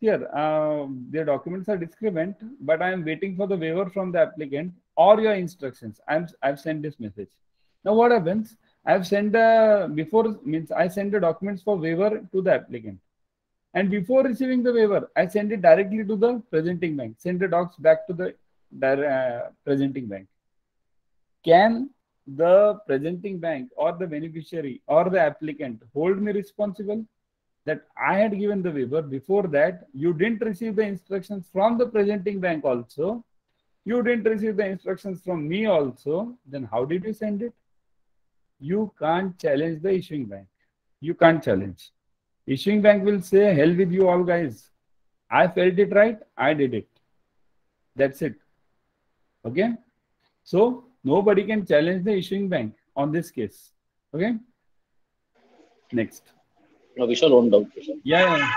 here uh, the documents are discrepant, but I am waiting for the waiver from the applicant or your instructions. I'm I've sent this message. Now what happens? I've sent the before means I send the documents for waiver to the applicant. And before receiving the waiver, I send it directly to the presenting bank. Send the docs back to the uh, presenting bank. Can the presenting bank or the beneficiary or the applicant hold me responsible that I had given the waiver. Before that you didn't receive the instructions from the presenting bank also. You didn't receive the instructions from me also. Then how did you send it? You can't challenge the issuing bank. You can't challenge. Issuing bank will say hell with you all guys. I felt it right. I did it. That's it. Okay? So Nobody can challenge the issuing bank on this case. Okay. Next. No, we shall own down. Yeah, yeah.